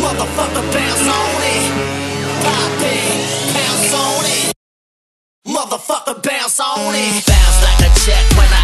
Motherfucker bounce on it. Pop it, bounce on it. Motherfucker bounce on it. Bounce like a check when I